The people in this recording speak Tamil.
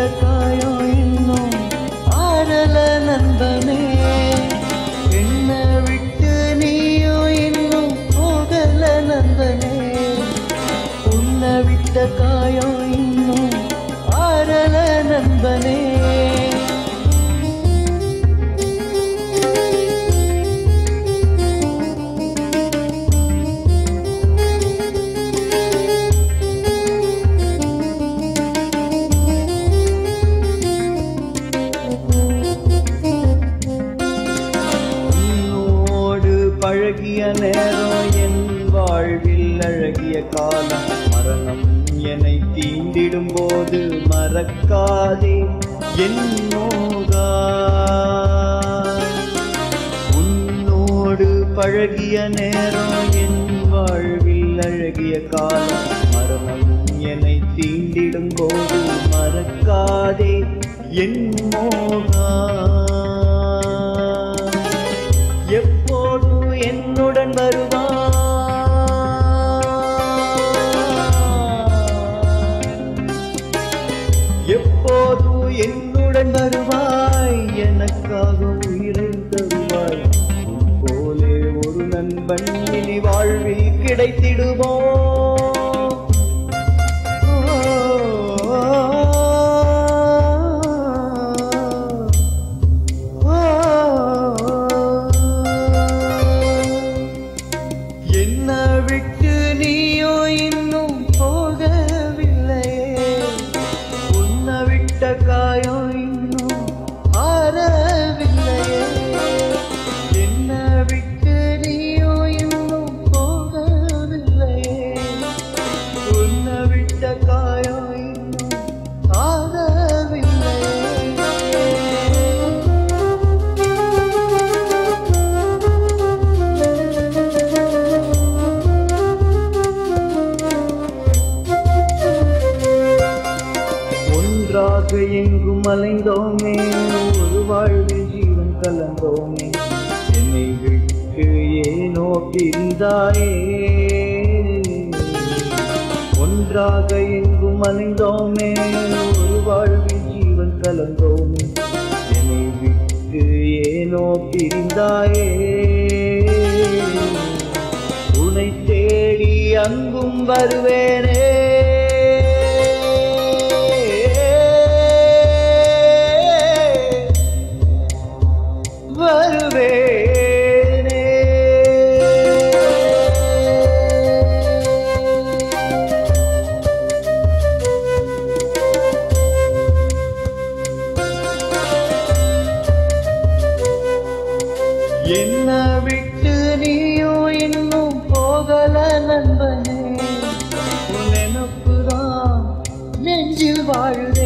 அதற்காயோ இன்னும் ஆறல நண்பனே. என்ன விட்டு நீயோ இன்னும் போகல நண்பனே. உன்னை விட்ட காயோ இன்னும் ஆறல நண்பனே. நேரம் என் வாழ்வில் அழகிய காலம். மரணம் என்னை தீண்டிடும் போது மறக்காதே என்னோகா உன்னோடு பழகிய நேரம் என் வாழ்வில் அழகிய காலம். மரணம் என்னை தீண்டிடும் போது மறக்காதே என் மோகா. வாழ்வில் விட்ட காயம் இன்னும் ஒன்றாக எங்கும் அலைந்தோமே ஒரு வாழ்வில் ஜீவன் கலந்தோமே. என்னை விட்டு ஏனோ பிரிந்தாயே. ஒன்றாக எங்கும் அணிந்தோமே. ஒரு வாழ்வில் ஜீவன் கலந்தோமே. என்னை விட்டு ஏனோ பிரிந்தாயே. உனை தேடி அங்கும் வருவேனே வருவேனே. போகல நண்பனே உன் நினப்புதான் நெஞ்சில் வாழுதே.